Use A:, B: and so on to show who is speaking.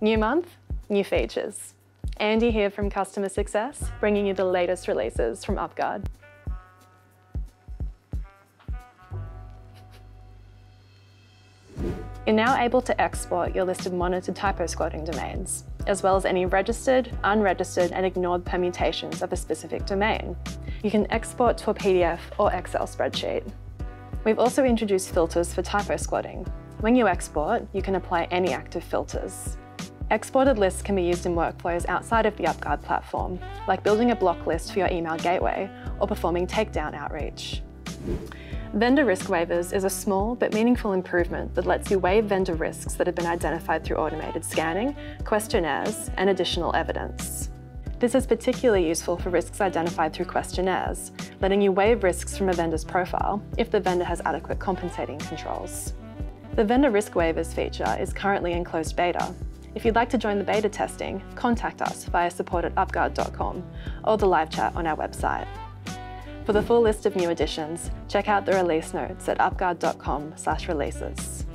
A: New month, new features. Andy here from Customer Success, bringing you the latest releases from UpGuard. You're now able to export your list of monitored typo squatting domains, as well as any registered, unregistered and ignored permutations of a specific domain. You can export to a PDF or Excel spreadsheet. We've also introduced filters for typo squatting. When you export, you can apply any active filters. Exported lists can be used in workflows outside of the UpGuard platform, like building a block list for your email gateway or performing takedown outreach. Vendor risk waivers is a small but meaningful improvement that lets you waive vendor risks that have been identified through automated scanning, questionnaires, and additional evidence. This is particularly useful for risks identified through questionnaires, letting you waive risks from a vendor's profile if the vendor has adequate compensating controls. The Vendor Risk Waivers feature is currently in closed beta. If you'd like to join the beta testing, contact us via support at upguard.com or the live chat on our website. For the full list of new additions, check out the release notes at upguard.com releases.